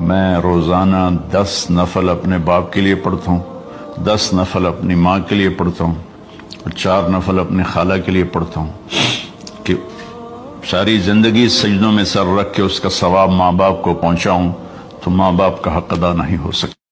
میں روزانہ دس نفل اپنے باپ کے لیے پڑھتا ہوں، دس نفل اپنی ماں کے لیے پڑھتا ہوں اور چار نفل اپنے خالہ کے لیے پڑھتا ہوں کہ ساری زندگی سجدوں میں سر رکھ کے اس کا ثواب ماں باپ کو پہنچاؤں تو ماں باپ کا حق ادا نہیں ہو سکتا۔